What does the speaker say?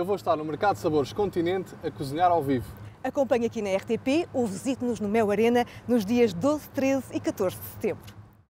Eu vou estar no Mercado Sabores Continente a cozinhar ao vivo. Acompanhe aqui na RTP ou visite-nos no Mel Arena nos dias 12, 13 e 14 de setembro.